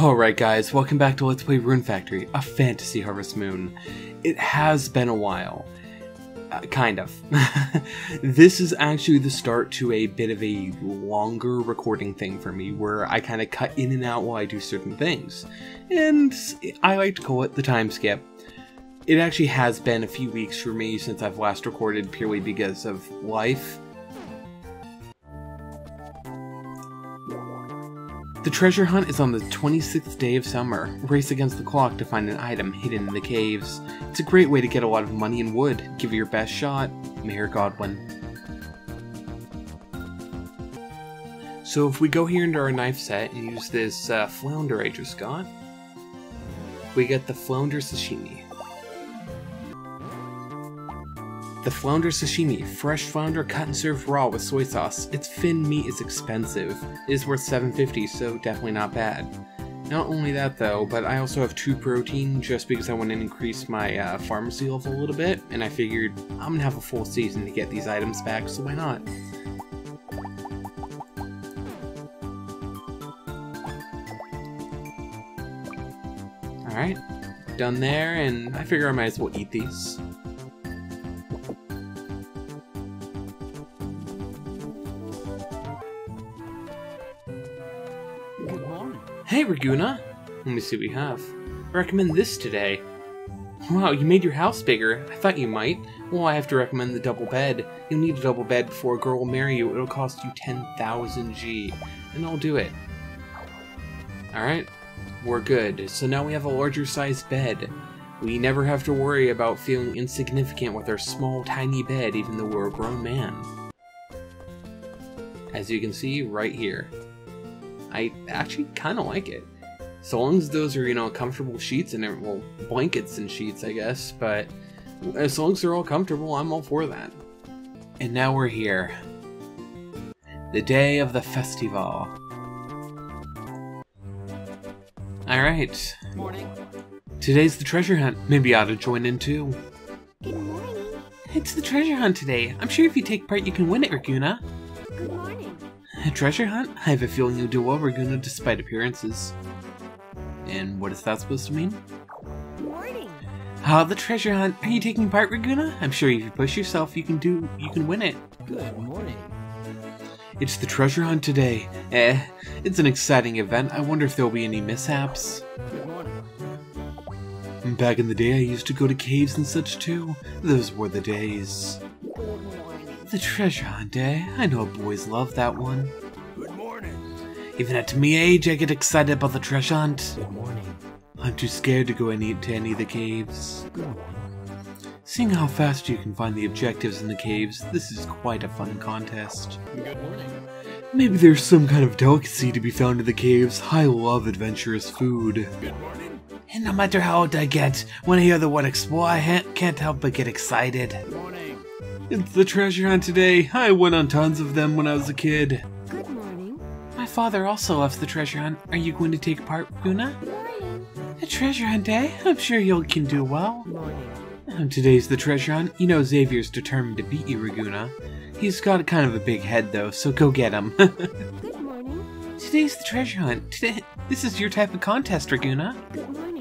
Alright guys, welcome back to Let's Play Rune Factory, a fantasy Harvest Moon. It has been a while. Uh, kind of. this is actually the start to a bit of a longer recording thing for me, where I kind of cut in and out while I do certain things. And I like to call it the time skip. It actually has been a few weeks for me since I've last recorded purely because of life The treasure hunt is on the 26th day of summer. Race against the clock to find an item hidden in the caves. It's a great way to get a lot of money and wood. Give it your best shot. Mayor Godwin. So if we go here into our knife set and use this uh, flounder I just got, we get the flounder sashimi. The flounder sashimi, fresh flounder cut and served raw with soy sauce. Its fin meat is expensive. It is worth 750, so definitely not bad. Not only that though, but I also have two protein just because I want to increase my uh, pharmacy level a little bit, and I figured I'm gonna have a full season to get these items back, so why not? Alright, done there, and I figure I might as well eat these. Hey, Raguna! Let me see what we have. Recommend this today. Wow, you made your house bigger. I thought you might. Well, I have to recommend the double bed. You'll need a double bed before a girl will marry you. It'll cost you 10,000 G. And I'll do it. Alright, we're good. So now we have a larger sized bed. We never have to worry about feeling insignificant with our small, tiny bed, even though we're a grown man. As you can see right here. I actually kind of like it. So long as those are, you know, comfortable sheets and, well, blankets and sheets, I guess, but as long as they're all comfortable, I'm all for that. And now we're here. The day of the festival. Alright. Morning. Today's the treasure hunt. Maybe I ought to join in too. Good morning. It's the treasure hunt today. I'm sure if you take part, you can win it, Raguna. Good morning. A treasure hunt? I have a feeling you'll do well, Raguna, despite appearances. And what is that supposed to mean? Morning. Ah, the treasure hunt. Are you taking part, Raguna? I'm sure if you push yourself, you can do. You can win it. Good morning. It's the treasure hunt today. Eh, it's an exciting event. I wonder if there'll be any mishaps. Good morning. Back in the day, I used to go to caves and such too. Those were the days. Good morning. The treasure hunt, eh? I know boys love that one. Good morning. Even at me age, I get excited about the treasure hunt. Good morning. I'm too scared to go any to any of the caves. Good morning. Seeing how fast you can find the objectives in the caves, this is quite a fun contest. Good morning. Maybe there's some kind of delicacy to be found in the caves. I love adventurous food. Good morning. And no matter how old I get, when I hear the word explore, I ha- can't help but get excited. Good morning. It's the treasure hunt today. I went on tons of them when I was a kid. Good morning. My father also loves the treasure hunt. Are you going to take part, Guna? Morning. A treasure hunt, eh? I'm sure you can do well. Morning. Um, Today's the treasure hunt. You know Xavier's determined to beat you, Raguna. He's got kind of a big head, though, so go get him. Good morning. Today's the treasure hunt. Today, this is your type of contest, Raguna. Good morning.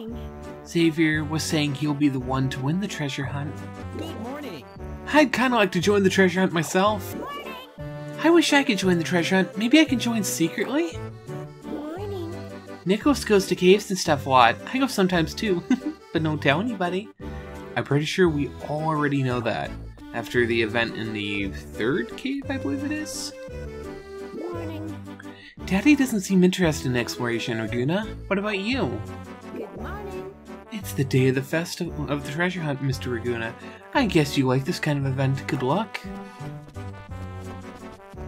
Xavier was saying he'll be the one to win the treasure hunt. Good. I'd kind of like to join the treasure hunt myself. I wish I could join the treasure hunt. Maybe I can join secretly? Morning. Nicholas goes to caves and stuff a lot. I go sometimes too, but don't tell anybody. I'm pretty sure we already know that. After the event in the third cave, I believe it is. Morning. Daddy doesn't seem interested in exploration, Raguna. What about you? Good morning. It's the day of the festival of the treasure hunt, Mr. Raguna. I guess you like this kind of event. Good luck.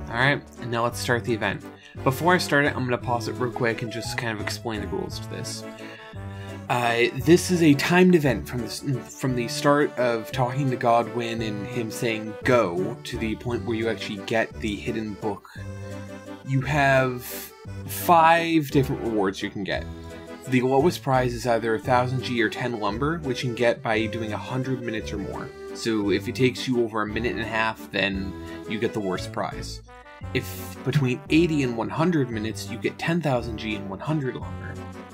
Alright, and now let's start the event. Before I start it, I'm going to pause it real quick and just kind of explain the rules to this. Uh, this is a timed event from the, from the start of talking to Godwin and him saying go to the point where you actually get the hidden book. You have five different rewards you can get. The lowest prize is either 1000 G or 10 lumber, which you can get by doing 100 minutes or more. So if it takes you over a minute and a half, then you get the worst prize. If between 80 and 100 minutes, you get 10,000 G and 100 lumber.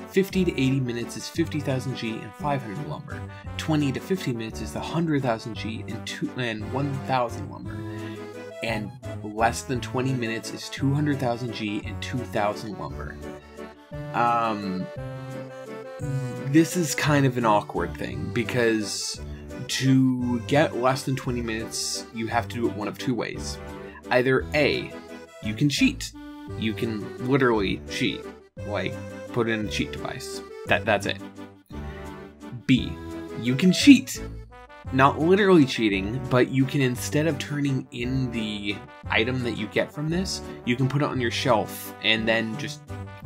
50 to 80 minutes is 50,000 G and 500 lumber. 20 to 50 minutes is the 100,000 G and, two, and 1,000 lumber. And less than 20 minutes is 200,000 G and 2,000 lumber. Um, this is kind of an awkward thing because to get less than 20 minutes, you have to do it one of two ways. Either A, you can cheat. You can literally cheat. Like, put in a cheat device. That that's it. B, you can cheat. Not literally cheating, but you can instead of turning in the item that you get from this, you can put it on your shelf and then just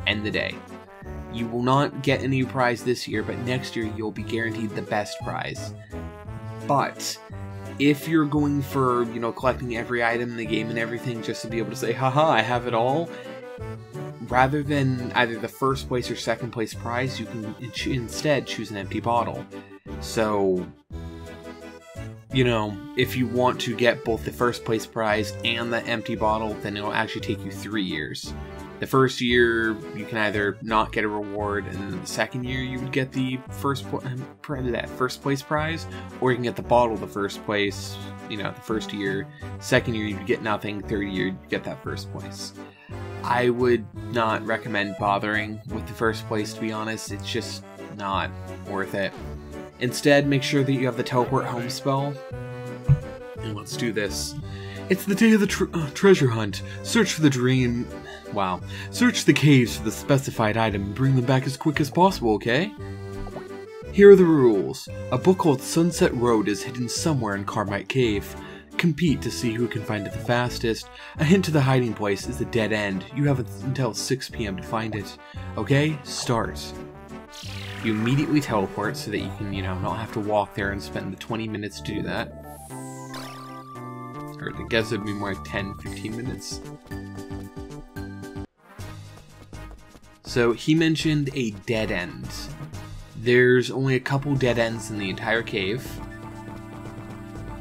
end the day. You will not get a new prize this year, but next year you'll be guaranteed the best prize. But if you're going for, you know, collecting every item in the game and everything just to be able to say, haha, I have it all, rather than either the first place or second place prize, you can instead choose an empty bottle. So, you know, if you want to get both the first place prize and the empty bottle, then it'll actually take you three years. The first year, you can either not get a reward, and the second year, you would get the first that first place prize, or you can get the bottle the first place. You know, the first year. Second year, you'd get nothing. Third year, you'd get that first place. I would not recommend bothering with the first place. To be honest, it's just not worth it. Instead, make sure that you have the teleport home spell. And let's do this. It's the day of the uh, treasure hunt. Search for the dream. Wow. Search the caves for the specified item and bring them back as quick as possible, okay? Here are the rules. A book called Sunset Road is hidden somewhere in Carmite Cave. Compete to see who can find it the fastest. A hint to the hiding place is the dead end. You have until 6 p.m. to find it. Okay, start. You immediately teleport so that you can, you know, not have to walk there and spend the 20 minutes to do that or I guess it'd be more like 10, 15 minutes. So he mentioned a dead end. There's only a couple dead ends in the entire cave.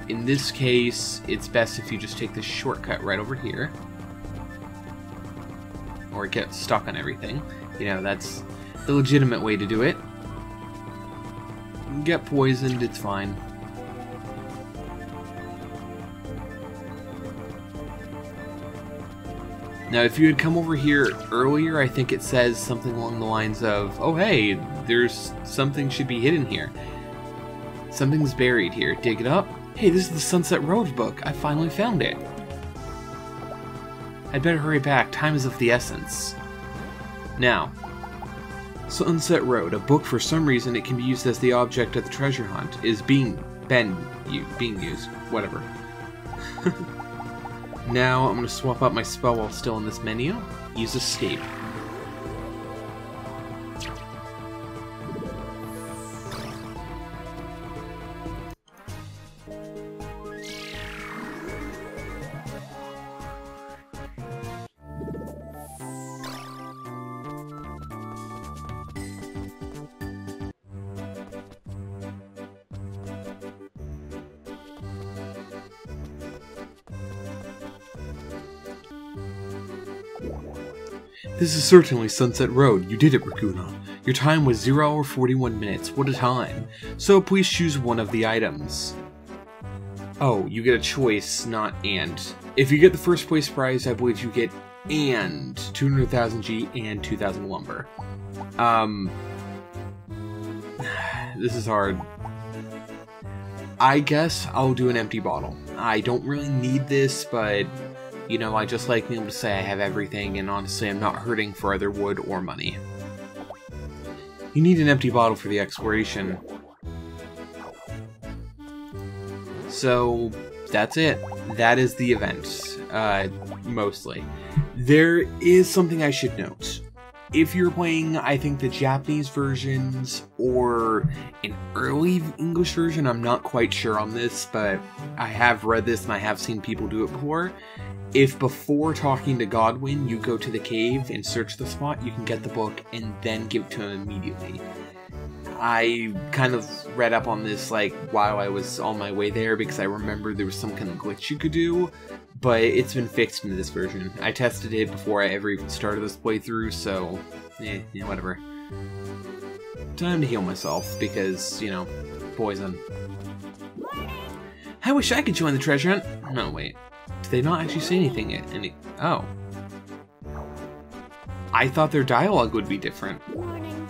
In this case, it's best if you just take the shortcut right over here. Or get stuck on everything. You know, that's the legitimate way to do it. Get poisoned, it's fine. Now, if you had come over here earlier, I think it says something along the lines of, oh hey, there's something should be hidden here. Something's buried here. Dig it up. Hey, this is the Sunset Road book. I finally found it. I'd better hurry back. Time is of the essence. Now, Sunset Road, a book for some reason it can be used as the object of the treasure hunt, is being been you being used. Whatever. Now I'm going to swap out my spell while still in this menu. Use Escape. This is certainly Sunset Road. You did it, Raguna. Your time was 0 hour 41 minutes. What a time. So please choose one of the items. Oh, you get a choice, not and. If you get the first place prize, I believe you get and 200,000 G and 2,000 lumber. Um, this is hard. I guess I'll do an empty bottle. I don't really need this, but you know, I just like being able to say I have everything, and honestly, I'm not hurting for either wood or money. You need an empty bottle for the exploration. So, that's it. That is the event, uh, mostly. There is something I should note. If you're playing, I think, the Japanese versions or an early English version, I'm not quite sure on this, but I have read this and I have seen people do it before if before talking to Godwin you go to the cave and search the spot, you can get the book and then give it to him immediately. I kind of read up on this like while I was on my way there because I remember there was some kind of glitch you could do, but it's been fixed in this version. I tested it before I ever even started this playthrough, so eh, yeah, whatever. Time to heal myself because, you know, poison. I wish I could join the treasure hunt. No, wait. Did they not actually say anything yet? Any? Oh. I thought their dialogue would be different. Morning.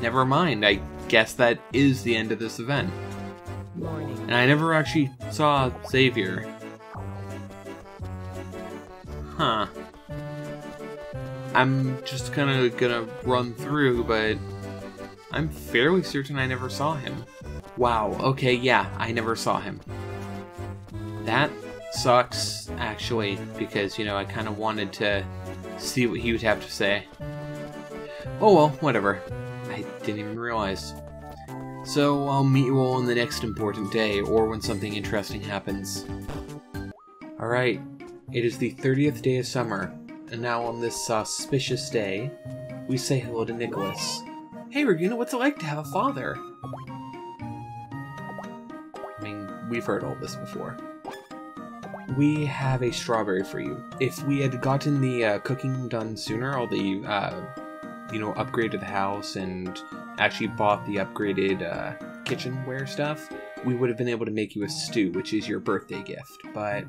Never mind. I guess that is the end of this event. Morning. And I never actually saw Xavier. Huh. I'm just kind of gonna run through, but I'm fairly certain I never saw him. Wow, okay, yeah, I never saw him. That sucks, actually, because, you know, I kind of wanted to see what he would have to say. Oh well, whatever. I didn't even realize. So I'll meet you all on the next important day, or when something interesting happens. Alright, it is the 30th day of summer, and now on this auspicious day, we say hello to Nicholas. Hey Raguna, what's it like to have a father? I mean, we've heard all this before. We have a strawberry for you. If we had gotten the uh, cooking done sooner, all the, uh, you know, upgraded the house and actually bought the upgraded uh, kitchenware stuff, we would have been able to make you a stew, which is your birthday gift. But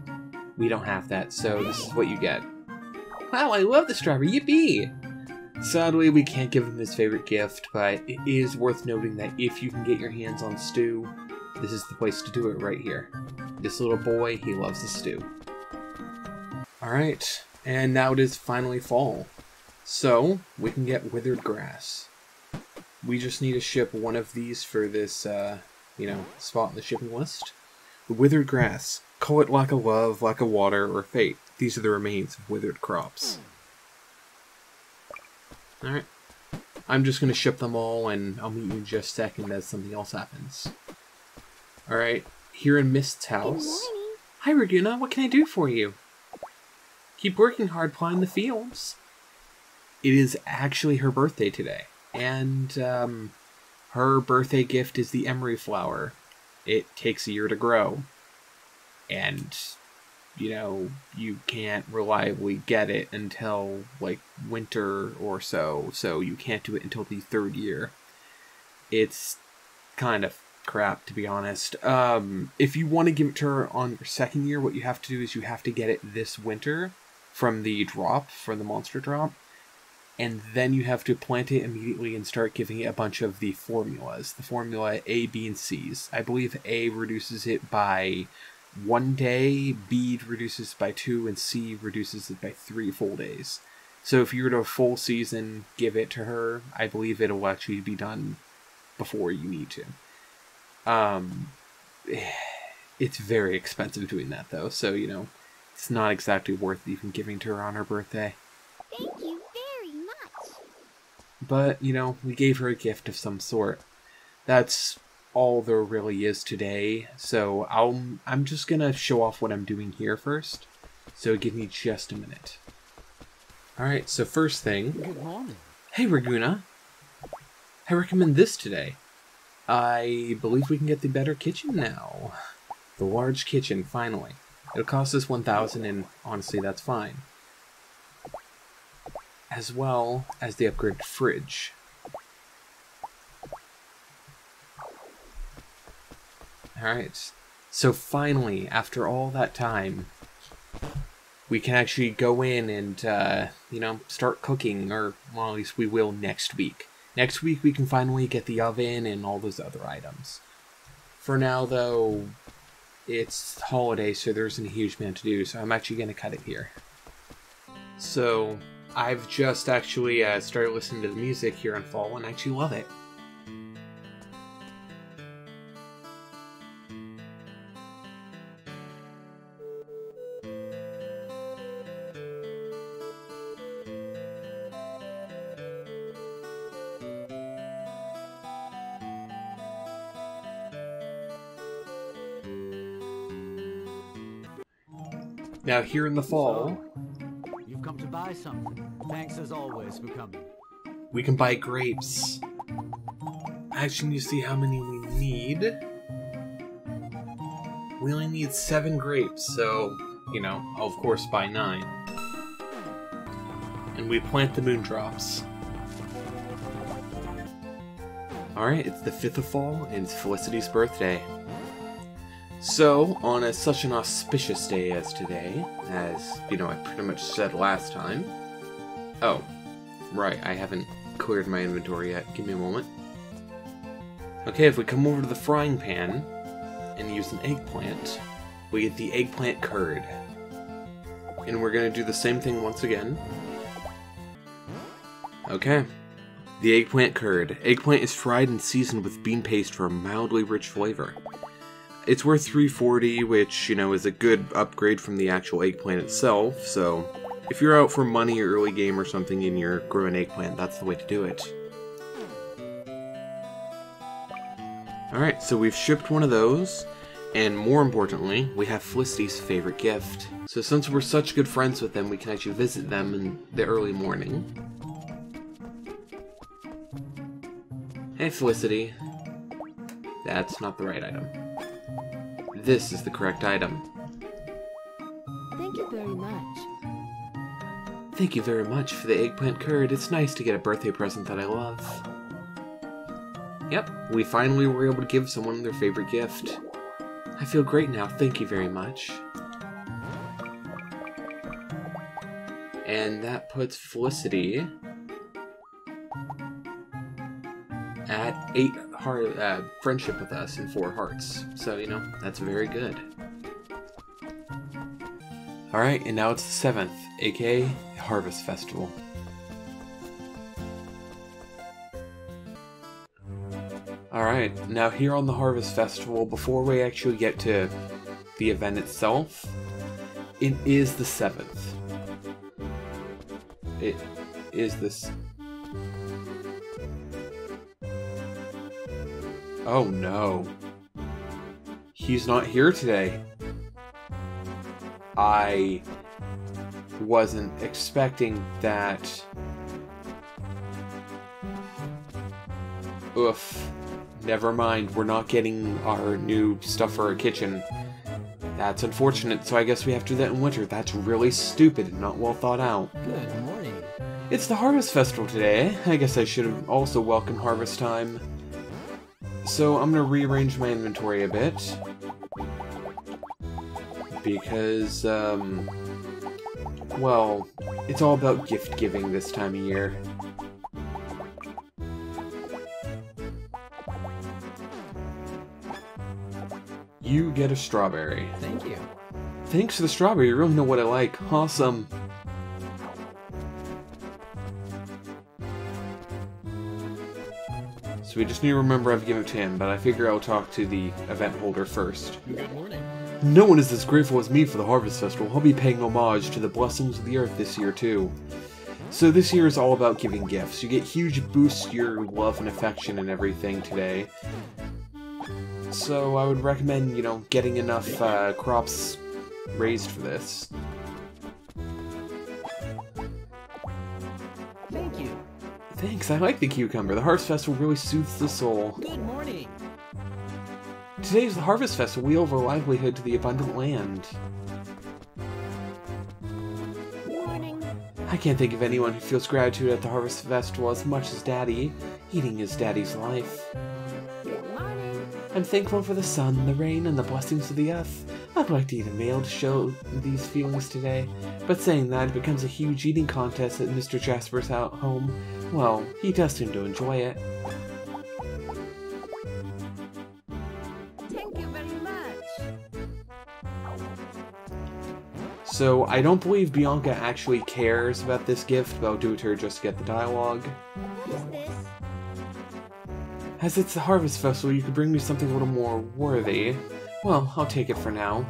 we don't have that, so this is what you get. Wow, I love the strawberry, yippee! Sadly, we can't give him his favorite gift, but it is worth noting that if you can get your hands on stew, this is the place to do it right here. This little boy, he loves the stew. Alright, and now it is finally fall. So, we can get withered grass. We just need to ship one of these for this, uh, you know, spot in the shipping list. The withered grass. Call it lack of love, lack of water, or fate. These are the remains of withered crops. Alright. I'm just gonna ship them all, and I'll meet you in just a second as something else happens. Alright, here in Mist's house. Hi, Raguna. What can I do for you? Keep working hard plowing the fields. It is actually her birthday today, and um, her birthday gift is the emery flower. It takes a year to grow, and you know you can't reliably get it until like winter or so. So you can't do it until the third year. It's kind of crap to be honest. Um, if you want to give it to her on your second year, what you have to do is you have to get it this winter from the drop, from the monster drop, and then you have to plant it immediately and start giving it a bunch of the formulas. The formula A, B, and C's. I believe A reduces it by one day, B reduces it by two, and C reduces it by three full days. So if you were to full season give it to her, I believe it'll actually be done before you need to. Um, it's very expensive doing that though, so you know, it's not exactly worth even giving to her on her birthday. Thank you very much. But, you know, we gave her a gift of some sort. That's all there really is today, so I'll I'm just gonna show off what I'm doing here first. So give me just a minute. Alright, so first thing, Good morning. Hey Raguna, I recommend this today. I believe we can get the better kitchen now. The large kitchen, finally. It'll cost us 1000 and honestly that's fine. As well as the upgraded fridge. Alright, so finally, after all that time, we can actually go in and, uh, you know, start cooking, or well, at least we will next week. Next week we can finally get the oven and all those other items. For now, though, it's holiday, so there isn't a huge amount to do, so I'm actually going to cut it here. So, I've just actually uh, started listening to the music here in Fall and I actually love it. Now, here in the fall, So, you've come to buy something. Thanks as always for coming. we can buy grapes. Actually, you see how many we need. We only need seven grapes, so, you know, I'll of course buy nine. And we plant the moondrops. Alright, it's the 5th of fall, and it's Felicity's birthday. So, on a, such an auspicious day as today, as, you know, I pretty much said last time... Oh, right, I haven't cleared my inventory yet. Give me a moment. Okay, if we come over to the frying pan and use an eggplant, we get the eggplant curd. And we're to do the same thing once again. Okay. The eggplant curd. Eggplant is fried and seasoned with bean paste for a mildly rich flavor. It's worth 340, which, you know, is a good upgrade from the actual eggplant itself, so if you're out for money or early game or something and you're growing eggplant, that's the way to do it. Alright, so we've shipped one of those, and more importantly, we have Felicity's favorite gift. So since we're such good friends with them, we can actually visit them in the early morning. Hey Felicity. That's not the right item. This is the correct item. Thank you very much. Thank you very much for the eggplant curd. It's nice to get a birthday present that I love. Yep, we finally were able to give someone their favorite gift. I feel great now, thank you very much. And that puts Felicity at eight heart uh, friendship with us and four hearts. So you know that's very good. All right, and now it's the seventh, aka Harvest Festival. All right, now here on the Harvest Festival, before we actually get to the event itself, it is the seventh. It is this. Oh no. He's not here today. I wasn't expecting that. Oof. Never mind, we're not getting our new stuff for our kitchen. That's unfortunate, so I guess we have to do that in winter. That's really stupid and not well thought out. Good morning. It's the Harvest Festival today. I guess I should have also welcomed Harvest Time. So I'm gonna rearrange my inventory a bit. Because, um... Well, it's all about gift giving this time of year. You get a strawberry. Thank you. Thanks for the strawberry, you really know what I like. Awesome. So we just need to remember I've given it to him, but I figure I'll talk to the event holder first. Good morning. No one is as grateful as me for the Harvest Festival. I'll be paying homage to the blessings of the earth this year too. So this year is all about giving gifts. You get huge boosts to your love and affection and everything today. So I would recommend, you know, getting enough uh, crops raised for this. Thanks, I like the cucumber. The Harvest Festival really soothes the soul. Good morning. Today is the Harvest Festival. We owe our livelihood to the abundant land. Morning. I can't think of anyone who feels gratitude at the Harvest Festival as much as Daddy. Eating is Daddy's life. Good morning. I'm thankful for the sun, the rain, and the blessings of the earth. I'd like to eat a meal to show these feelings today, but saying that it becomes a huge eating contest at Mr. Jasper's out home. Well, he does seem to enjoy it. Thank you very much. So I don't believe Bianca actually cares about this gift, but I'll do it to her just to get the dialogue. What is this? As it's the Harvest Festival, you could bring me something a little more worthy. Well, I'll take it for now.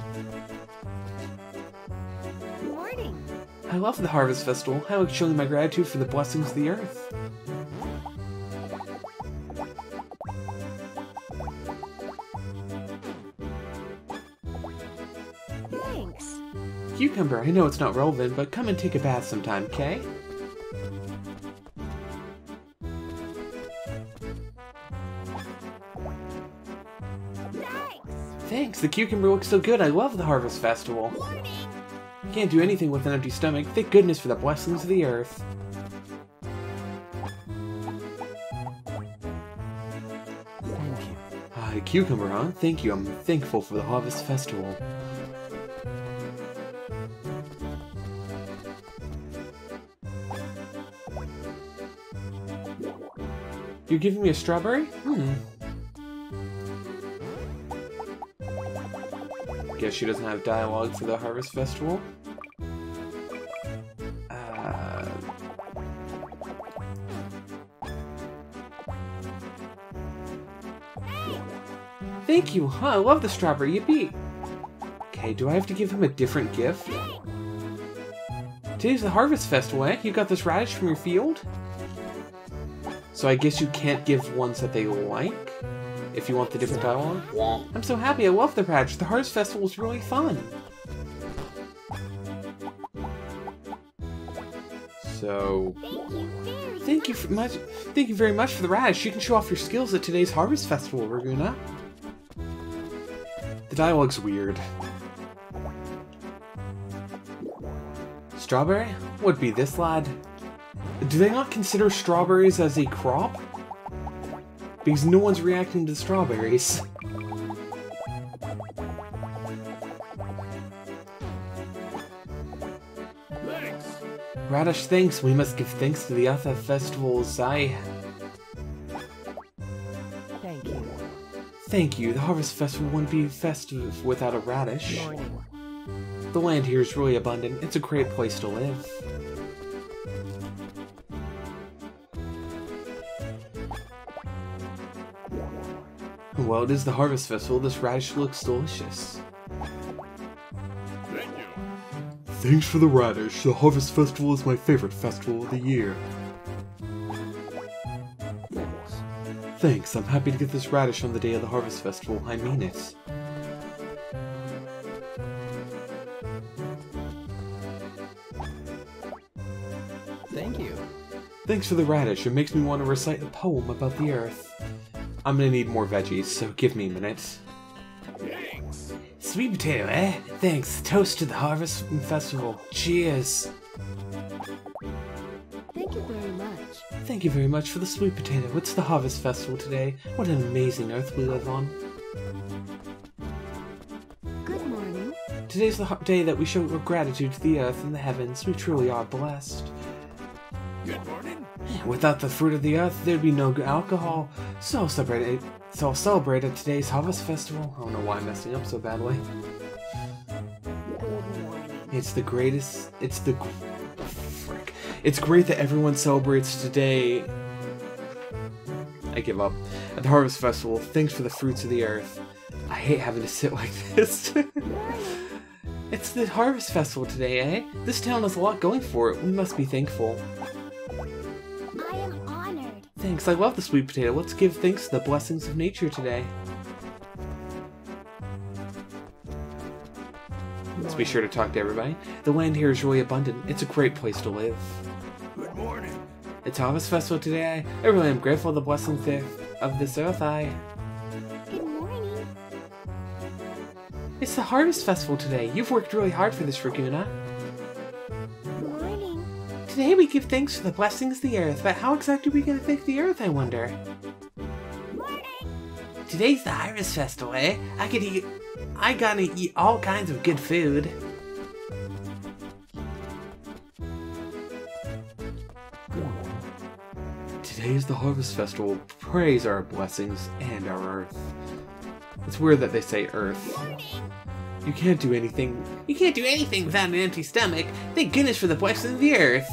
I love the Harvest Festival. I like showing my gratitude for the blessings of the earth. Thanks. Cucumber, I know it's not relevant, but come and take a bath sometime, okay? Thanks. Thanks, the cucumber looks so good. I love the Harvest Festival. Can't do anything with an empty stomach. Thank goodness for the blessings of the earth. hi ah, cucumber, huh? Thank you. I'm thankful for the Harvest Festival. You're giving me a strawberry? Hmm. Guess she doesn't have dialogue for the Harvest Festival? Thank you, huh? I love the strawberry. Yippee! Okay, do I have to give him a different gift? Today's the Harvest Festival, eh? You got this radish from your field? So I guess you can't give ones that they like? If you want the different dialogue? I'm so happy, I love the radish. The Harvest Festival is really fun. So, Thank you Thank you much. Thank you very much for the radish. You can show off your skills at today's Harvest Festival, Raguna. The dialogue's weird. Strawberry? Would be this lad. Do they not consider strawberries as a crop? Because no one's reacting to strawberries. Radish thanks. We must give thanks to the Atha Festival's I. Thank you. The Harvest Festival wouldn't be festive without a radish. Morning. The land here is really abundant. It's a great place to live. Well, it is the Harvest Festival. This radish looks delicious. Thank you. Thanks for the radish. The Harvest Festival is my favorite festival of the year. Thanks. I'm happy to get this radish on the day of the Harvest Festival. I mean it. Thank you. Thanks for the radish. It makes me want to recite a poem about the earth. I'm gonna need more veggies, so give me a minute. Thanks. Sweet potato, eh? Thanks. Toast to the Harvest Festival. Cheers. Thank you very much for the sweet potato. It's the Harvest Festival today. What an amazing earth we live on. Good morning. Today's the ho- day that we show our gratitude to the earth and the heavens. We truly are blessed. Good morning. Without the fruit of the earth, there'd be no alcohol. So I'll celebrate it. So I'll celebrate at today's Harvest Festival. I don't know why I'm messing up so badly. Good morning. It's the greatest. It's the. It's great that everyone celebrates today. I give up. At the Harvest Festival, thanks for the fruits of the earth. I hate having to sit like this. it's the Harvest Festival today, eh? This town has a lot going for it. We must be thankful. I am honored. Thanks, I love the sweet potato. Let's give thanks to the blessings of nature today. Let's be sure to talk to everybody. The land here is really abundant. It's a great place to live. Good. It's Harvest Festival today. I really am grateful for the blessings there of this earth. I. Good morning. It's the Harvest Festival today. You've worked really hard for this, Raguna. Good morning. Today we give thanks for the blessings of the earth, but how exactly are we going to thank the earth, I wonder? Morning. Today's the Harvest Festival, eh? I could eat. I gotta eat all kinds of good food. Today is the Harvest Festival. Praise our blessings and our earth. It's weird that they say earth. You can't do anything. You can't do anything without an empty stomach. Thank goodness for the blessings of the earth.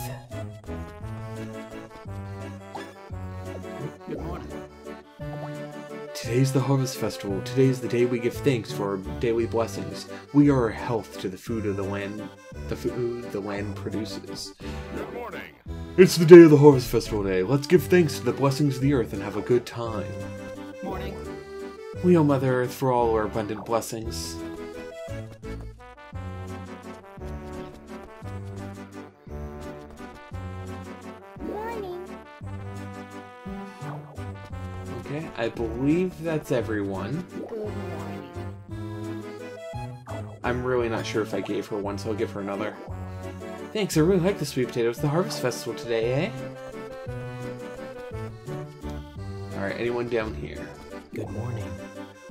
Good morning. Today's the Harvest Festival. Today's the day we give thanks for our daily blessings. We are our health to the food of the land, the food the land produces. Good morning. It's the day of the Harvest Festival day. Let's give thanks to the blessings of the earth and have a good time. Morning. We owe Mother Earth for all our abundant blessings. Morning. Okay, I believe that's everyone. Good morning. I'm really not sure if I gave her one, so I'll give her another. Thanks, I really like the sweet potatoes. The Harvest Festival today, eh? Alright, anyone down here? Good morning.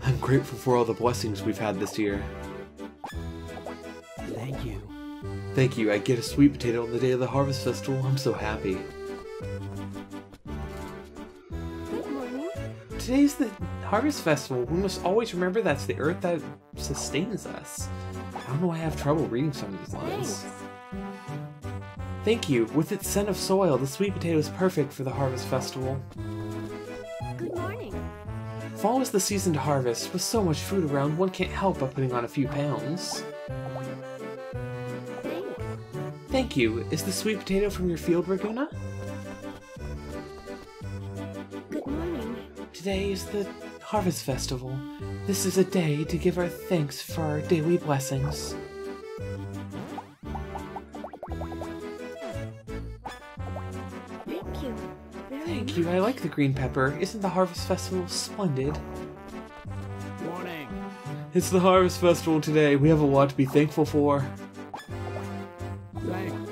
I'm grateful for all the blessings we've had this year. Thank you. Thank you, I get a sweet potato on the day of the Harvest Festival. I'm so happy. Good morning. Today's the Harvest Festival. We must always remember that's the earth that sustains us. I don't know why I have trouble reading some of these lines. Thanks. Thank you. With its scent of soil, the sweet potato is perfect for the Harvest Festival. Good morning. Fall is the season to harvest. With so much food around, one can't help but putting on a few pounds. Thanks. Thank you. Is the sweet potato from your field, Raguna? Good morning. Today is the Harvest Festival. This is a day to give our thanks for our daily blessings. I like the green pepper. Isn't the Harvest Festival splendid? Morning. It's the Harvest Festival today. We have a lot to be thankful for. Thanks.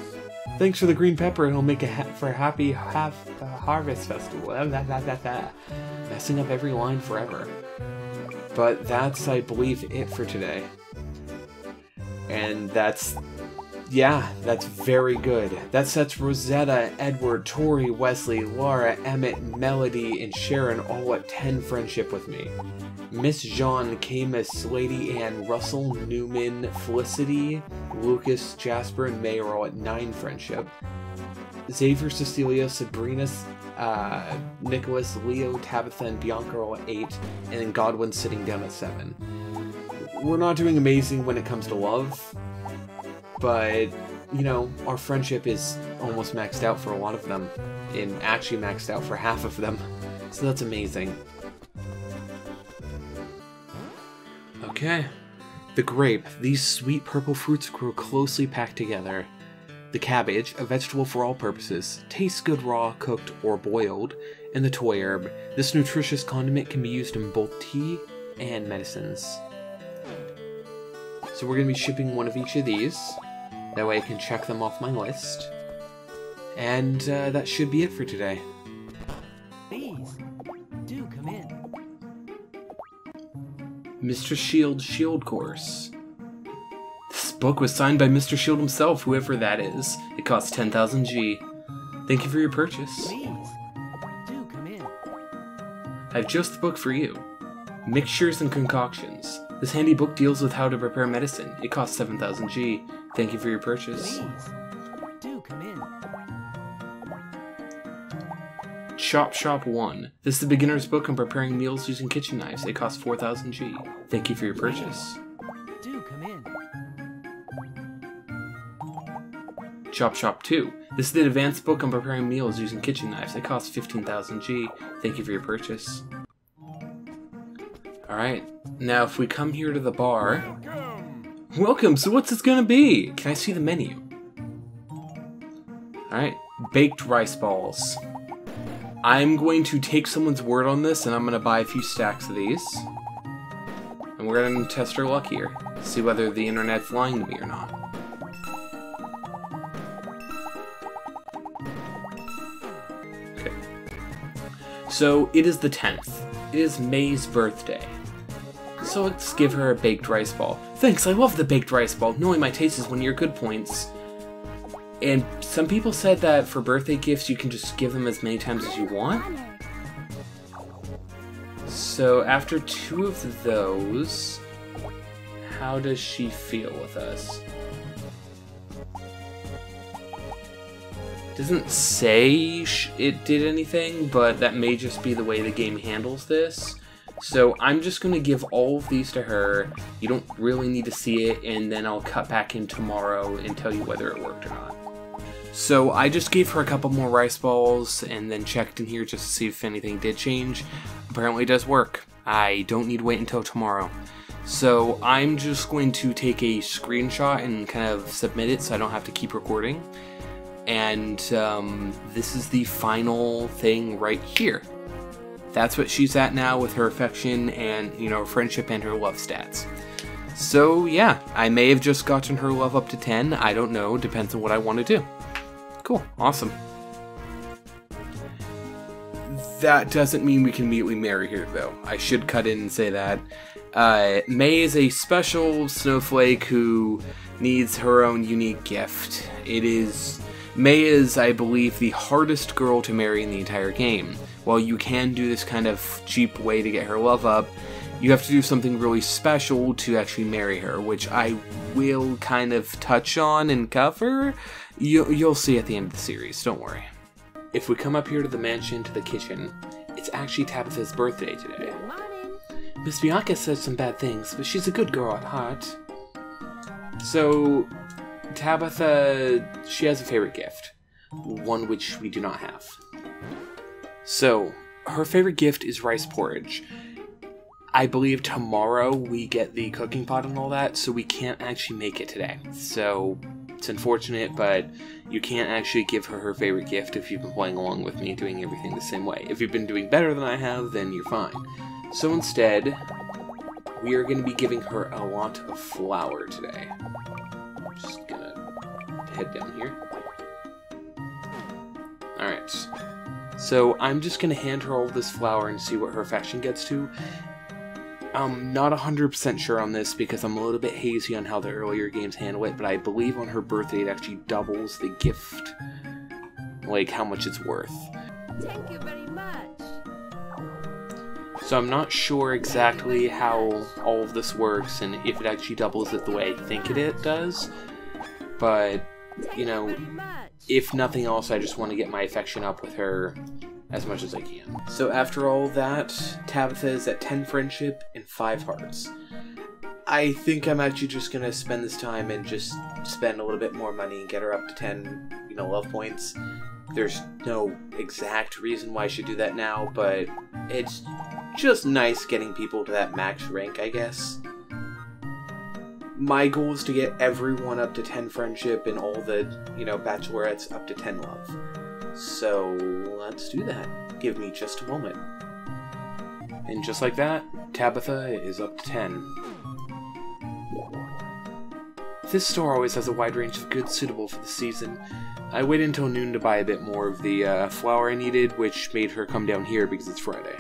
Thanks for the green pepper. It'll make a ha- for a happy half uh, Harvest Festival. Messing up every line forever. But that's, I believe, it for today. And that's yeah, that's very good. That sets Rosetta, Edward, Tori, Wesley, Laura, Emmett, Melody, and Sharon all at 10 friendship with me. Miss Jean, Camus, Lady Ann, Russell, Newman, Felicity, Lucas, Jasper, and May are all at 9 friendship. Xavier, Cecilia, Sabrina, uh, Nicholas, Leo, Tabitha, and Bianca are all at 8, and then Godwin sitting down at 7. We're not doing amazing when it comes to love, but you know our friendship is almost maxed out for a lot of them and actually maxed out for half of them. So that's amazing. Okay. The grape. These sweet purple fruits grow closely packed together. The cabbage a vegetable for all purposes tastes good raw cooked or boiled. And the toy herb. This nutritious condiment can be used in both tea and medicines. So we're going to be shipping one of each of these. That way I can check them off my list. And uh, that should be it for today. Please. Do come in. Mr. Shield Shield Course. This book was signed by Mr. Shield himself, whoever that is. It costs 10,000 G. Thank you for your purchase. Please. Do come in. I have just the book for you. Mixtures and Concoctions. This handy book deals with how to prepare medicine. It costs 7,000 G. Thank you for your purchase. Please. Do come in. Chop Shop 1. This is the beginner's book on preparing meals using kitchen knives. It costs 4,000 G. Thank you for your purchase. Do come in. Chop Shop 2. This is the advanced book on preparing meals using kitchen knives. It costs 15,000 G. Thank you for your purchase. Alright, now if we come here to the bar. Welcome. So what's this gonna be? Can I see the menu? Alright, baked rice balls. I'm going to take someone's word on this and I'm gonna buy a few stacks of these. And we're gonna test our luck here. See whether the internet's lying to me or not. Okay. So it is the 10th. It is May's birthday. So let's give her a baked rice ball. Thanks, I love the baked rice ball. Knowing my taste is one of your good points. And some people said that for birthday gifts, you can just give them as many times as you want. So after two of those, how does she feel with us? Doesn't say it did anything, but that may just be the way the game handles this. So I'm just gonna give all of these to her. You don't really need to see it, and then I'll cut back in tomorrow and tell you whether it worked or not. So I just gave her a couple more rice balls and then checked in here just to see if anything did change. Apparently it does work. I don't need to wait until tomorrow. So I'm just going to take a screenshot and kind of submit it so I don't have to keep recording. And um, this is the final thing right here. That's what she's at now with her affection and, you know, friendship and her love stats. So yeah, I may have just gotten her love up to 10. I don't know. Depends on what I want to do. Cool. Awesome. That doesn't mean we can immediately marry her, though. I should cut in and say that. Uh, May is a special snowflake who needs her own unique gift. It is. May is, I believe, the hardest girl to marry in the entire game. While you can do this kind of cheap way to get her love up, you have to do something really special to actually marry her, which I will kind of touch on and cover. You, you'll see at the end of the series, don't worry. If we come up here to the mansion, to the kitchen, it's actually Tabatha's birthday today. Miss Bianca says some bad things, but she's a good girl at heart. So, Tabatha, she has a favorite gift, one which we do not have. So, her favorite gift is rice porridge. I believe tomorrow we get the cooking pot and all that, so we can't actually make it today. So, it's unfortunate, but you can't actually give her her favorite gift if you've been playing along with me doing everything the same way. If you've been doing better than I have, then you're fine. So instead, we are going to be giving her a lot of flour today. I'm Just gonna head down here. Alright. So I'm just gonna hand her all this flour and see what her affection gets to. I'm not 100% sure on this because I'm a little bit hazy on how the earlier games handle it, but I believe on her birthday it actually doubles the gift. Like, how much it's worth. Thank you very much. So I'm not sure exactly how all of this works and if it actually doubles it the way I think it, it does. But, you know. If nothing else, I just want to get my affection up with her as much as I can. So after all that, Tabatha is at 10 friendship and 5 hearts. I think I'm actually just gonna spend this time and just spend a little bit more money and get her up to 10, you know, love points. There's no exact reason why I should do that now, but it's just nice getting people to that max rank, I guess. My goal is to get everyone up to 10 friendship and all the, you know, bachelorettes up to 10 love. So let's do that. Give me just a moment. And just like that, Tabatha is up to 10. This store always has a wide range of goods suitable for the season. I waited until noon to buy a bit more of the uh, flour I needed, which made her come down here because it's Friday.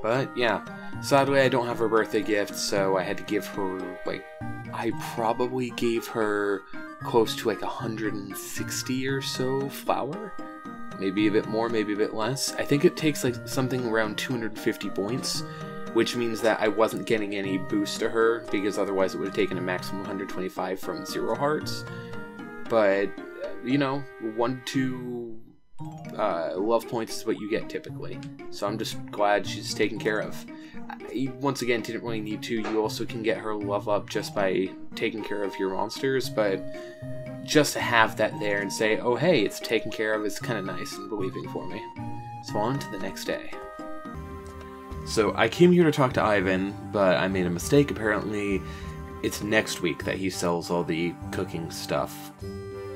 But yeah, sadly I don't have her birthday gift, so I had to give her, like, I probably gave her close to like 160 or so flour. Maybe a bit more, maybe a bit less. I think it takes like something around 250 points, which means that I wasn't getting any boost to her because otherwise it would have taken a maximum 125 from zero hearts. But, uh, you know, one, two uh, love points is what you get typically. So I'm just glad she's taken care of. I, once again, didn't really need to. You also can get her love up just by taking care of your monsters, but just to have that there and say, oh hey, it's taken care of is kind of nice and relieving for me. So on to the next day. So I came here to talk to Ivan, but I made a mistake. Apparently, it's next week that he sells all the cooking stuff.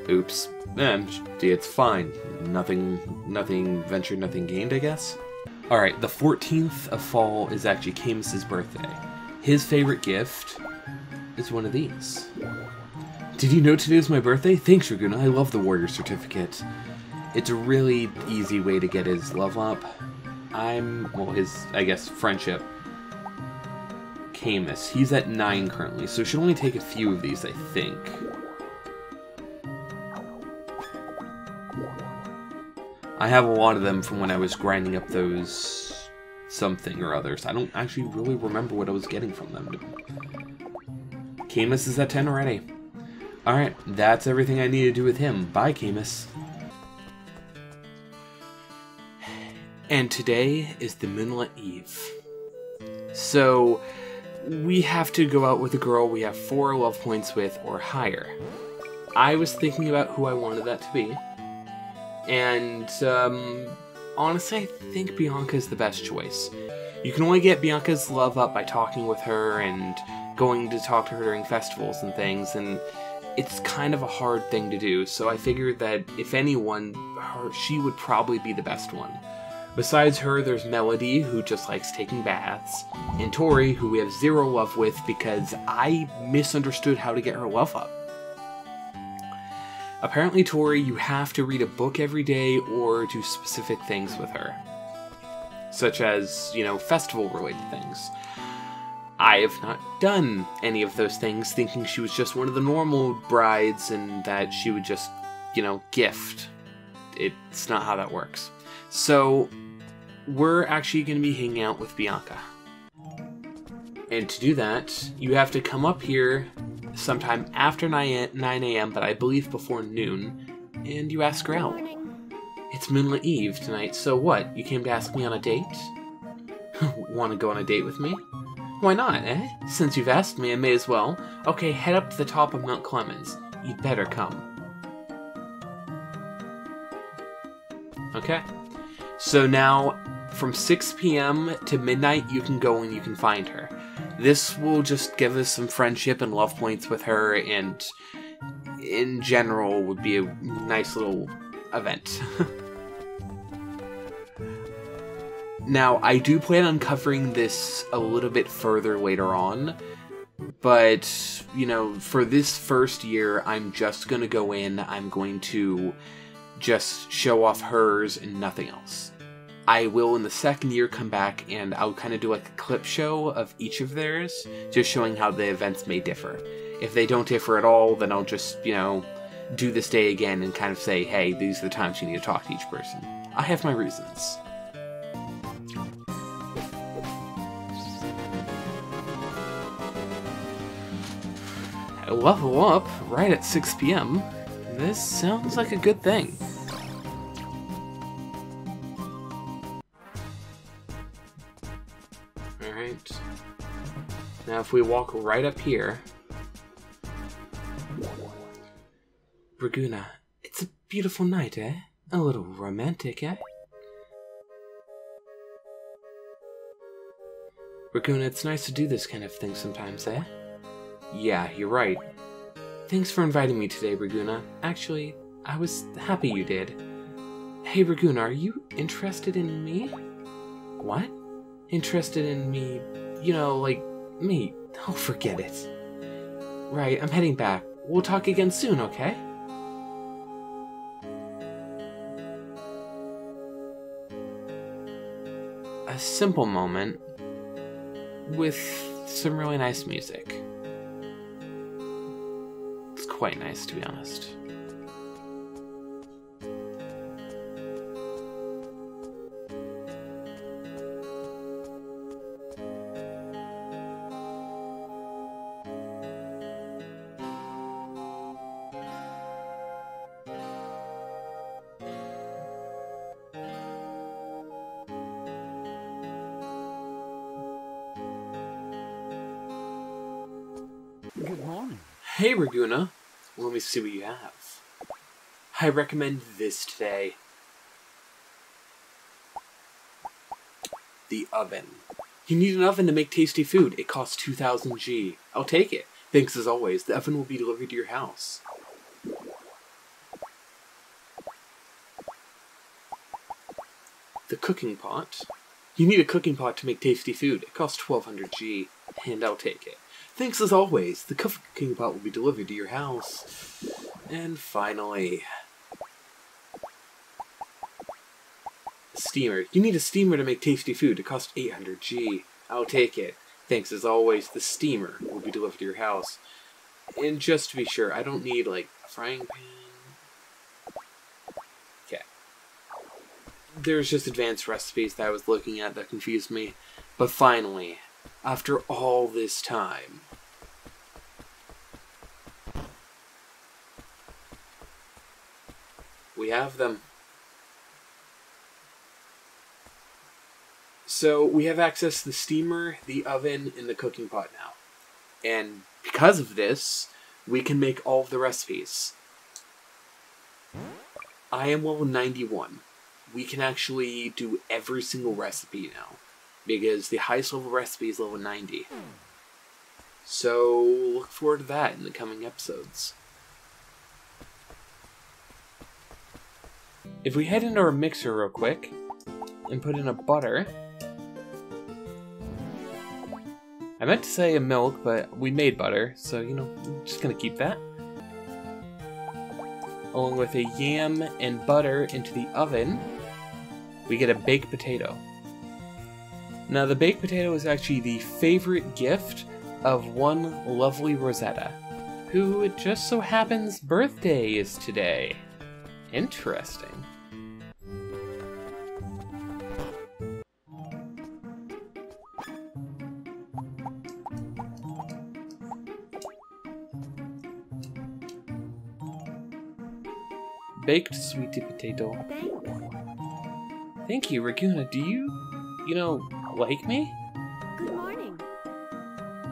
Oops. Eh, it's fine. Nothing, nothing ventured, nothing gained, I guess. All right, the 14th of fall is actually Camus's birthday. His favorite gift is one of these. Did you know today's my birthday? Thanks, Raguna. I love the warrior certificate. It's a really easy way to get his love up. I'm, well, his, I guess, friendship. Camus. He's at 9 currently, so should only take a few of these, I think. I have a lot of them from when I was grinding up those something or others. I don't actually really remember what I was getting from them. Camus is at 10 already. Alright, that's everything I need to do with him. Bye, Camus. And today is the Moonlit Eve. So, we have to go out with a girl we have four love points with or higher. I was thinking about who I wanted that to be. And, um, honestly, I think Bianca is the best choice. You can only get Bianca's love up by talking with her and going to talk to her during festivals and things, and it's kind of a hard thing to do, so I figured that if anyone, her, she would probably be the best one. Besides her, there's Melody, who just likes taking baths, and Tori, who we have zero love with because I misunderstood how to get her love up. Apparently, Tori, you have to read a book every day or do specific things with her. such as, you know, festival related things. I have not done any of those things, thinking she was just one of the normal brides and that she would just, you know, gift. It's not how that works. So, we're actually going to be hanging out with Bianca. And to do that, you have to come up here sometime after 9 a.m., but I believe before noon, and you ask her out. It's Moonlit Eve tonight, so what? You came to ask me on a date? Want to go on a date with me? Why not, eh? Since you've asked me, I may as well. Okay, head up to the top of Mount Clemens. You'd better come. Okay. So now, from 6 p.m. to midnight, you can go and you can find her. This will just give us some friendship and love points with her, and in general, would be a nice little event. now, I do plan on covering this a little bit further later on, but, you know, for this first year, I'm just gonna go in, I'm going to just show off hers and nothing else. I will in the second year come back and I'll kind of do like a clip show of each of theirs, just showing how the events may differ. If they don't differ at all, then I'll just, you know, do this day again and kind of say, hey, these are the times you need to talk to each person. I have my reasons. Level up right at 6 p.m. This sounds like a good thing. Now if we walk right up here... Braguna, it's a beautiful night, eh? A little romantic, eh? Braguna, it's nice to do this kind of thing sometimes, eh? Yeah, you're right. Thanks for inviting me today, Braguna. Actually, I was happy you did. Hey, Braguna, are you interested in me? What? Interested in me? You know, like, me. Oh, forget it. Right, I'm heading back. We'll talk again soon, okay? A simple moment with some really nice music. It's quite nice, to be honest. Hey, Raguna. Let me see what you have. I recommend this today. The oven. You need an oven to make tasty food. It costs 2000 G. I'll take it. Thanks as always. The oven will be delivered to your house. The cooking pot. You need a cooking pot to make tasty food. It costs 1200 G, and I'll take it. Thanks as always. The cooking pot will be delivered to your house. And finally, steamer. You need a steamer to make tasty food. It costs 800 G. I'll take it. Thanks as always. The steamer will be delivered to your house. And just to be sure, I don't need like a frying pan. Okay. There's just advanced recipes that I was looking at that confused me. But finally, after all this time, have them. So we have access to the steamer, the oven, and the cooking pot now. And because of this, we can make all of the recipes. I am level 91. We can actually do every single recipe now. Because the highest level recipe is level 90. So look forward to that in the coming episodes. If we head into our mixer real quick and put in a butter. I meant to say a milk, but we made butter, so you know, I'm just gonna keep that. Along with a yam and butter into the oven, we get a baked potato. Now, the baked potato is actually the favorite gift of one lovely Rosetta, who it just so happens birthday is today. Interesting. Baked sweetie potato. Thank you. Raguna. Do you, you know, like me? Good morning.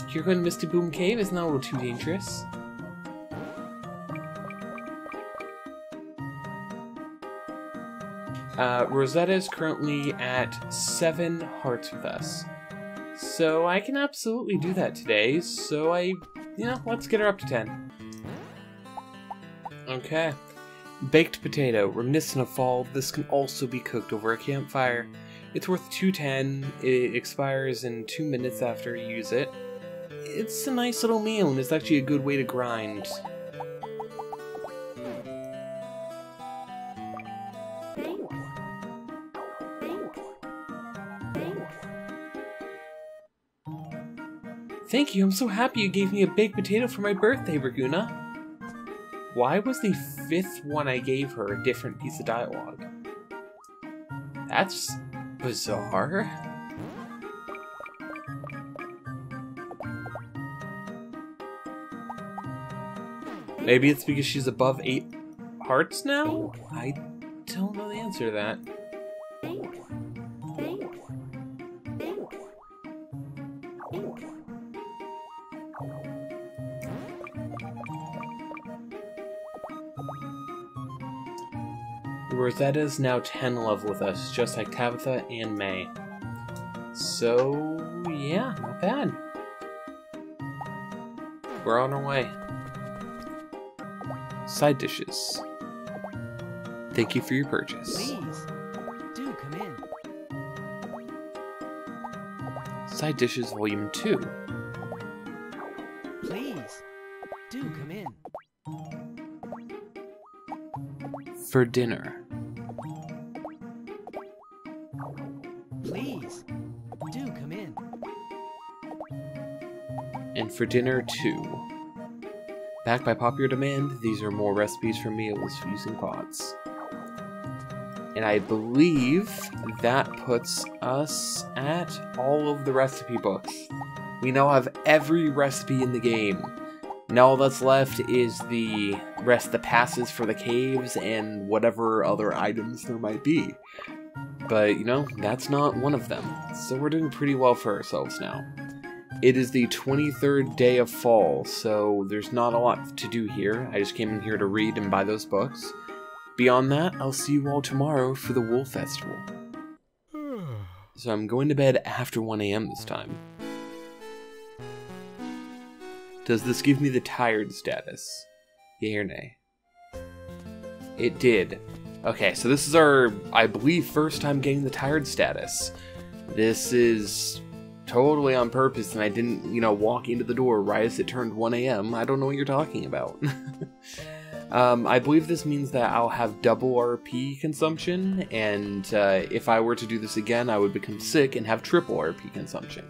You're going to Misty Bloom Cave? Isn't that a little too dangerous? Uh, Rosetta is currently at seven hearts with us. So I can absolutely do that today, so I, you know, let's get her up to 10. Okay. Baked potato, reminiscent of fall, this can also be cooked over a campfire. It's worth 210, it expires in 2 minutes after you use it. It's a nice little meal and it's actually a good way to grind. Thank you. I'm so happy you gave me a baked potato for my birthday, Raguna. Why was the fifth one I gave her a different piece of dialogue? That's bizarre. Maybe it's because she's above eight hearts now? I don't know the answer to that. Rosetta's now 10 level with us, just like Tabatha and May. So, yeah, not bad. We're on our way. Side dishes. Thank you for your purchase. Please, do come in. Side dishes volume 2. Please, do come in. For dinner. For dinner too. Backed by popular demand, these are more recipes for meals using pots. And I believe that puts us at all of the recipe books. We now have every recipe in the game. Now all that's left is the rest the passes for the caves and whatever other items there might be. But, you know, that's not one of them. So we're doing pretty well for ourselves now. It is the 23rd day of fall, so there's not a lot to do here. I just came in here to read and buy those books. Beyond that, I'll see you all tomorrow for the Wool Festival. So I'm going to bed after 1 a.m. this time. Does this give me the tired status? Yay or nay? It did. Okay, so this is our, I believe, first time getting the tired status. This is totally on purpose, and I didn't, you know, walk into the door right as it turned 1 a.m. I don't know what you're talking about. um, I believe this means that I'll have double RP consumption, and uh, if I were to do this again, I would become sick and have triple RP consumption.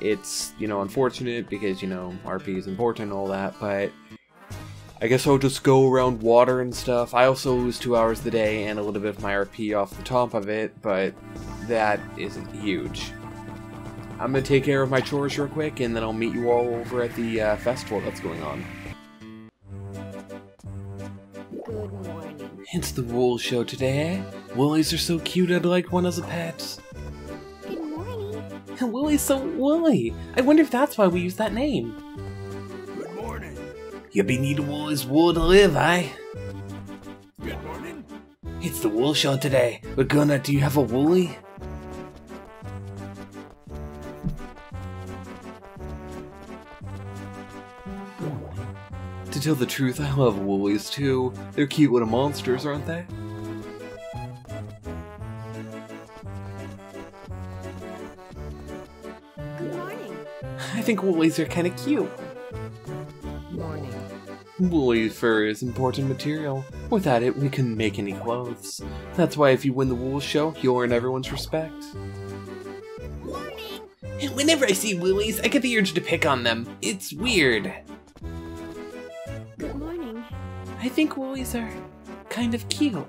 It's, you know, unfortunate because, you know, RP is important and all that, but I guess I'll just go around water and stuff. I also lose two hours a day and a little bit of my RP off the top of it, but that isn't huge. I'm gonna take care of my chores real quick, and then I'll meet you all over at the uh, festival that's going on. Good morning. It's the Wool Show today, eh? Woolies are so cute, I'd like one as a pet. Good morning. Woolie's so woolly. I wonder if that's why we use that name. Good morning. You be need Woolie's wool to live, eh? Good morning. It's the Wool Show today. But Gunnar, do you have a Wooly? To tell the truth, I love Woolies too. They're cute little monsters, aren't they? Good morning. I think Woolies are kinda cute. Morning. Woolly fur is important material. Without it, we couldn't make any clothes. That's why if you win the Wool Show, you'll earn everyone's respect. Whenever I see woolies, I get the urge to pick on them. It's weird. Good morning. I think woolies are kind of cute.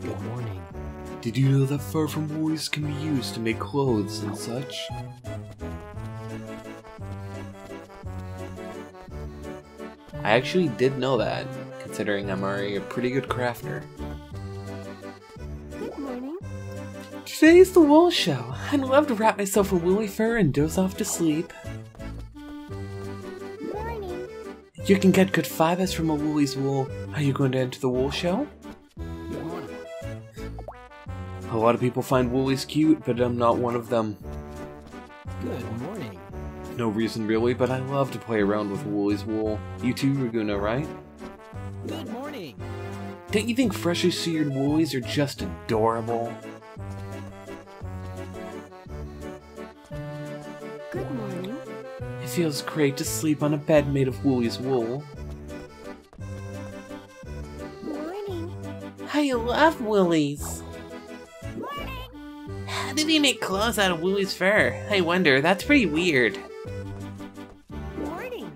Good morning. Did you know that fur from woolies can be used to make clothes and such? I actually did know that, considering I'm already a pretty good crafter. Good morning. Today's the wool show. I'd love to wrap myself in woolly fur and doze off to sleep. You can get good fibers from a woolly's wool. Are you going to enter the wool show? A lot of people find woolies cute, but I'm not one of them. Good morning. No reason really, but I love to play around with woolly's wool. You too, Raguna, right? Good morning. Don't you think freshly seared woolies are just adorable? Feels great to sleep on a bed made of woolly's wool. Morning. I love woolies. Morning. How did he make clothes out of woolly's fur? I wonder, that's pretty weird. Morning.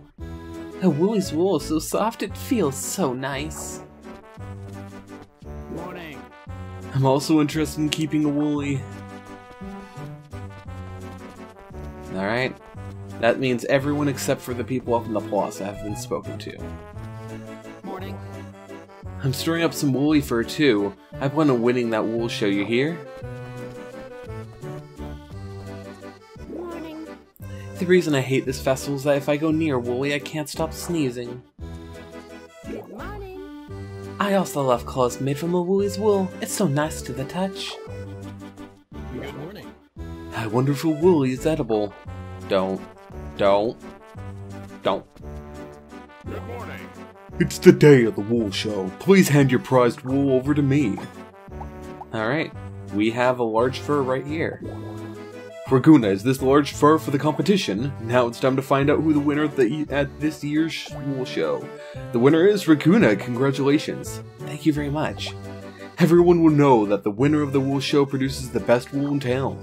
A woolly's wool is so soft it feels so nice. Morning. I'm also interested in keeping a woolly. Alright. That means everyone except for the people up in the plaza have been spoken to. Morning. I'm storing up some woolly fur too. I plan on winning that wool show, you hear? Morning. The reason I hate this festival is that if I go near woolly, I can't stop sneezing. Good morning. I also love clothes made from a woolly's wool. It's so nice to the touch. Good morning. I wonder if a woolly is edible. Don't. Don't. Don't. Good morning. It's the day of the wool show. Please hand your prized wool over to me. Alright, we have a large fur right here. Raguna, is this large fur for the competition? Now it's time to find out who the winner of the, at this year's wool show. The winner is Raguna, congratulations. Thank you very much. Everyone will know that the winner of the wool show produces the best wool in town.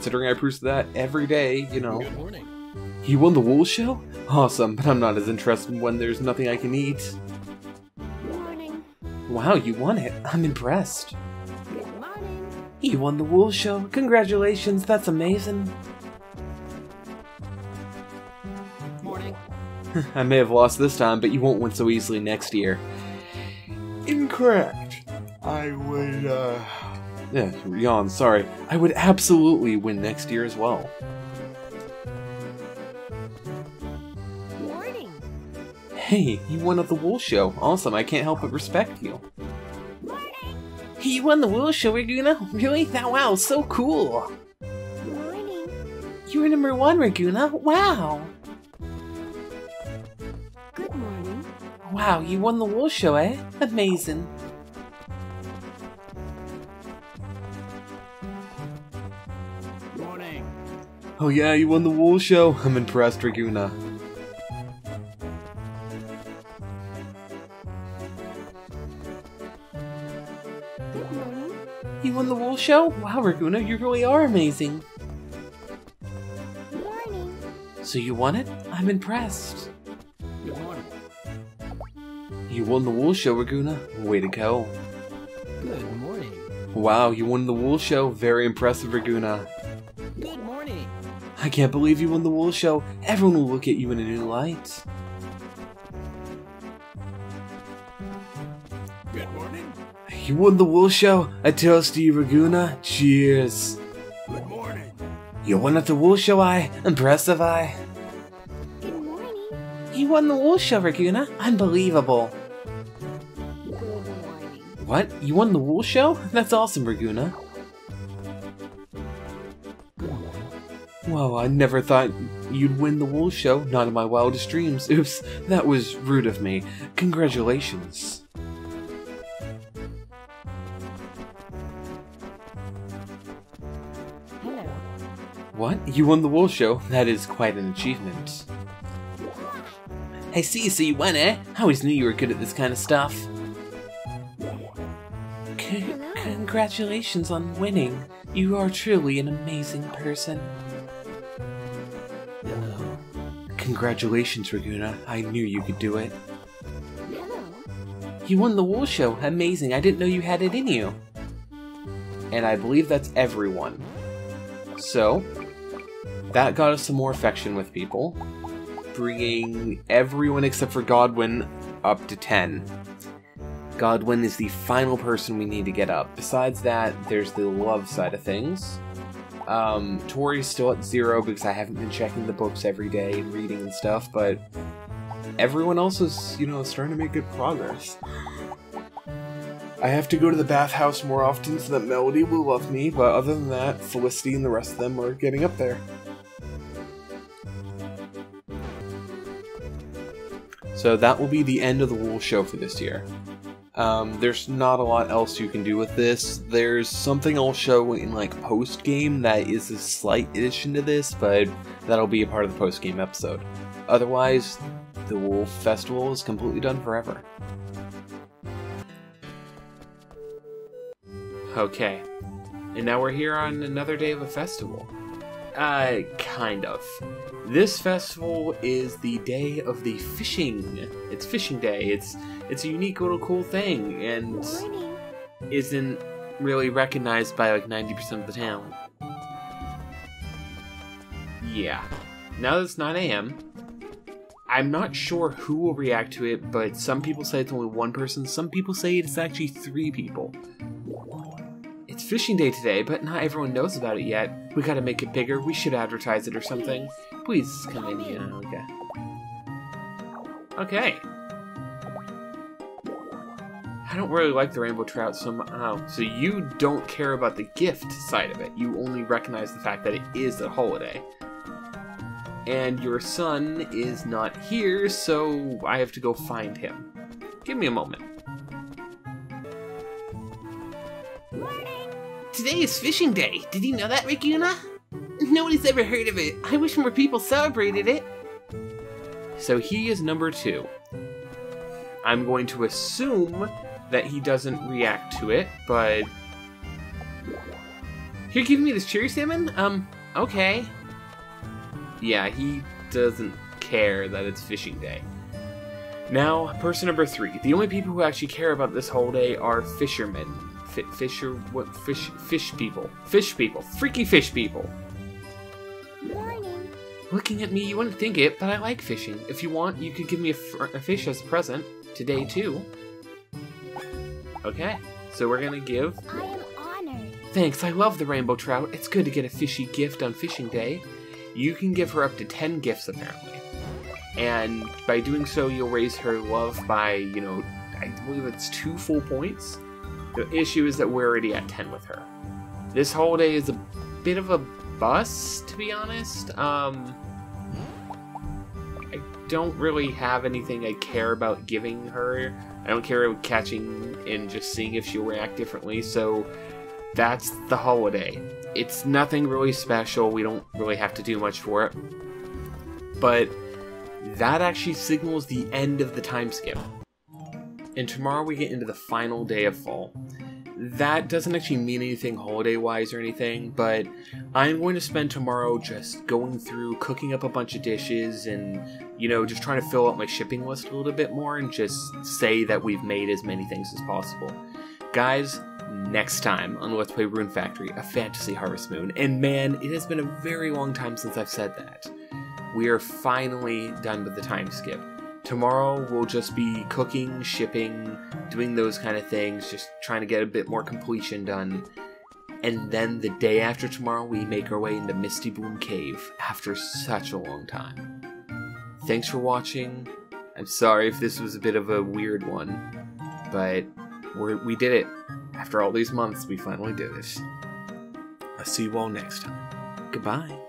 And considering I produce that every day, you know. Good morning. You won the wool show? Awesome, but I'm not as interested when there's nothing I can eat. Morning. Wow, you won it. I'm impressed. Good morning. You won the wool show. Congratulations, that's amazing. Morning. I may have lost this time, but you won't win so easily next year. Incorrect. I would, uh. Yeah, yawn, sorry. I would absolutely win next year as well. Morning. Hey, you won at the wool show. Awesome, I can't help but respect you. Morning. You won the wool show, Raguna? Really? That wow, so cool. Morning. You were number one, Raguna. Wow. Good morning. Wow, you won the wool show, eh? Amazing. Oh yeah, you won the wool show. I'm impressed, Raguna. You won the wool show? Wow, Raguna, you really are amazing. Morning. So you won it? I'm impressed. Good morning. You won the wool show, Raguna. Way to go. Good morning. Wow, you won the wool show. Very impressive, Raguna. Good morning. I can't believe you won the wool show. Everyone will look at you in a new light. Good morning. You won the wool show. A toast to you, Raguna. Cheers. Good morning. You won at the wool show, I. Impressive, I. Good morning. You won the wool show, Raguna. Unbelievable. Good morning. What? You won the wool show? That's awesome, Raguna. Whoa, I never thought you'd win the wool show. Not in my wildest dreams. Oops, that was rude of me. Congratulations. Hello. What? You won the wool show? That is quite an achievement. I see, so you won, eh? I always knew you were good at this kind of stuff. C- Congratulations on winning. You are truly an amazing person. Congratulations, Raguna. I knew you could do it. You won the wool show. Amazing. I didn't know you had it in you. And I believe that's everyone. So, that got us some more affection with people, bringing everyone except for Godwin up to 10. Godwin is the final person we need to get up. Besides that, there's the love side of things. Um, Tori's still at zero because I haven't been checking the books every day and reading and stuff, but everyone else is, you know, starting to make good progress. I have to go to the bathhouse more often so that Melody will love me, but other than that, Felicity and the rest of them are getting up there. So that will be the end of the Wool Show for this year. Um, there's not a lot else you can do with this. There's something I'll show in like post game that is a slight addition to this, but that'll be a part of the post game episode. Otherwise, the Wool Festival is completely done forever. Okay, and now we're here on another day of a festival. Uh, kind of. This festival is the day of the fishing. It's fishing day. It's it's a unique little cool thing and Morning. isn't really recognized by like 90% of the town. Yeah. Now that it's 9 a.m., I'm not sure who will react to it, but some people say it's only one person, some people say it's actually three people. It's fishing day today, but not everyone knows about it yet. We gotta make it bigger, we should advertise it or something. Please come in here, okay. Okay. I don't really like the rainbow trout so much. Oh, so you don't care about the gift side of it. You only recognize the fact that it is a holiday. And your son is not here, so I have to go find him. Give me a moment. Today is fishing day. Did you know that, Raguna? Nobody's ever heard of it. I wish more people celebrated it. So he is number two. I'm going to assume that he doesn't react to it, but... You're giving me this cherry salmon? Um, okay. Yeah, he doesn't care that it's fishing day. Now, person number three. The only people who actually care about this holiday are fishermen. Fi fisher... what? Fish... fish people. Fish people. Freaky fish people. Morning. Looking at me, you wouldn't think it, but I like fishing. If you want, you could give me a, fr- a fish as a present. Today, too. Okay, so we're gonna give... I am honored. Thanks, I love the rainbow trout. It's good to get a fishy gift on fishing day. You can give her up to 10 gifts, apparently. And by doing so, you'll raise her love by, you know, I believe it's two full points. The issue is that we're already at 10 with her. This holiday is a bit of a bust, to be honest. Um, don't really have anything I care about giving her. I don't care about catching and just seeing if she'll react differently, so that's the holiday. It's nothing really special, we don't really have to do much for it. But that actually signals the end of the time skip. And tomorrow we get into the final day of fall. That doesn't actually mean anything holiday wise or anything, but I'm going to spend tomorrow just going through cooking up a bunch of dishes and, you know, just trying to fill up my shipping list a little bit more and just say that we've made as many things as possible. Guys, next time on Let's Play Rune Factory, a fantasy harvest moon. And man, it has been a very long time since I've said that. We are finally done with the time skip. Tomorrow we'll just be cooking, shipping, doing those kind of things, just trying to get a bit more completion done. And then the day after tomorrow, we make our way into Misty Bloom Cave after such a long time. Thanks for watching. I'm sorry if this was a bit of a weird one, but we did it. After all these months, we finally did it. I'll see you all next time. Goodbye.